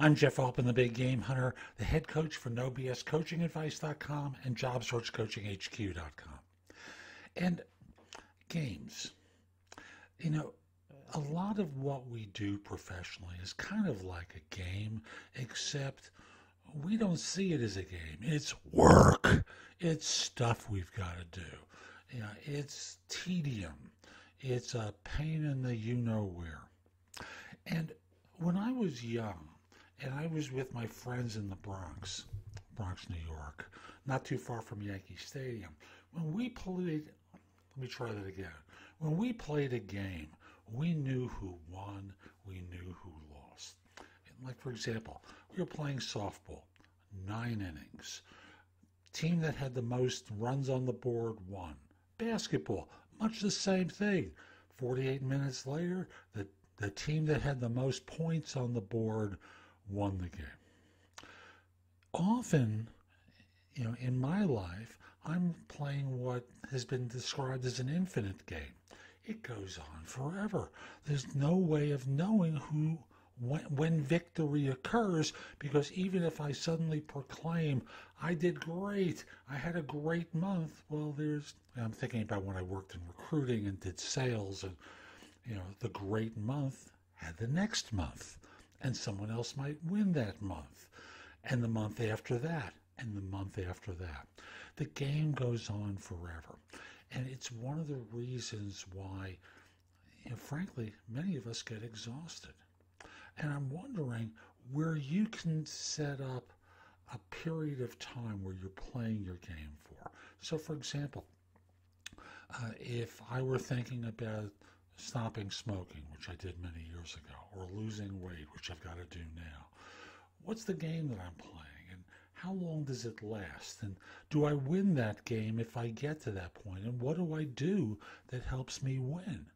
I'm Jeff Altman, the Big Game Hunter, the head coach for NoBSCoachingAdvice.com and JobSearchCoachingHQ.com. And games. You know, a lot of what we do professionally is kind of like a game, except we don't see it as a game. It's work. It's stuff we've got to do. Know, it's tedium. It's a pain in the you know where. And when I was young, and I was with my friends in the Bronx, Bronx, New York, not too far from Yankee Stadium, when we played, let me try that again. When we played a game, we knew who won, we knew who lost. Like, for example, we were playing softball, nine innings. Team that had the most runs on the board won. Basketball, much the same thing. 48 minutes later, the, the team that had the most points on the board won the game. Often, you know, in my life, I'm playing what has been described as an infinite game. It goes on forever. There's no way of knowing who when, when victory occurs because even if I suddenly proclaim I did great, I had a great month, well, there's I'm thinking about when I worked in recruiting and did sales and you know, the great month had the next month and someone else might win that month, and the month after that, and the month after that. The game goes on forever. And it's one of the reasons why, you know, frankly, many of us get exhausted. And I'm wondering where you can set up a period of time where you're playing your game for. So, for example, uh, if I were thinking about stopping smoking, which I did many years ago, or losing weight, which I've got to do now. What's the game that I'm playing, and how long does it last? And do I win that game if I get to that point? And what do I do that helps me win?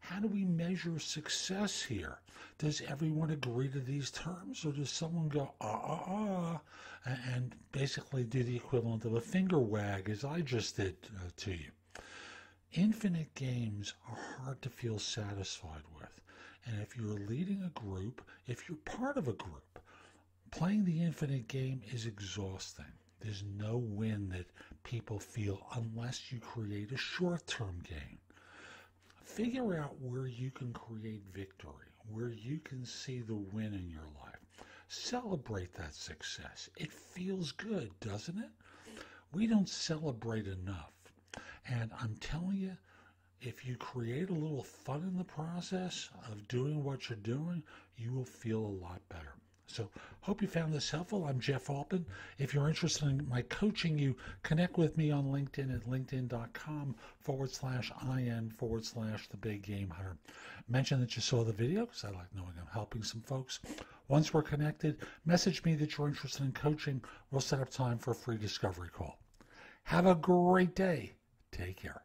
How do we measure success here? Does everyone agree to these terms, or does someone go, ah, ah, ah, and basically do the equivalent of a finger wag, as I just did uh, to you? Infinite games are hard to feel satisfied with. And if you're leading a group, if you're part of a group, playing the infinite game is exhausting. There's no win that people feel unless you create a short term gain. Figure out where you can create victory, where you can see the win in your life. Celebrate that success. It feels good, doesn't it? We don't celebrate enough. And I'm telling you, if you create a little fun in the process of doing what you're doing, you will feel a lot better. So, hope you found this helpful. I'm Jeff Altman. If you're interested in my coaching, you connect with me on LinkedIn at linkedin.com forward slash IN forward slash the big game hunter. Mention that you saw the video because I like knowing I'm helping some folks. Once we're connected, message me that you're interested in coaching. We'll set up time for a free discovery call. Have a great day. Take care.